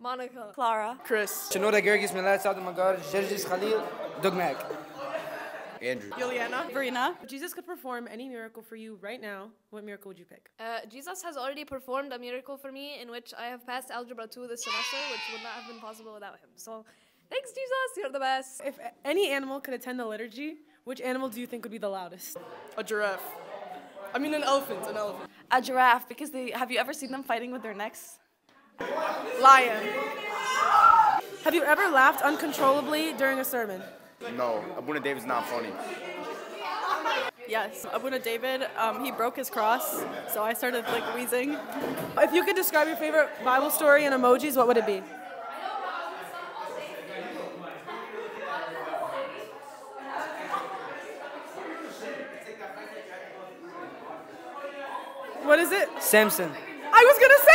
Monica. Clara. Chris. Shinoda Gergis, Milad Saad Magar, Jergis Khalil, Dugmak. Andrew. Juliana. Verena. If Jesus could perform any miracle for you right now, what miracle would you pick? Uh, Jesus has already performed a miracle for me in which I have passed Algebra 2 this semester, which would not have been possible without him. So thanks, Jesus. You're the best. If any animal could attend the liturgy, which animal do you think would be the loudest? A giraffe. I mean, an elephant, an elephant. A giraffe, because they have you ever seen them fighting with their necks? Lion. Have you ever laughed uncontrollably during a sermon? No, Abuna David's not funny. Yes, Abuna David, um, he broke his cross, so I started like wheezing. If you could describe your favorite Bible story in emojis, what would it be? What is it? Samson. I was gonna say.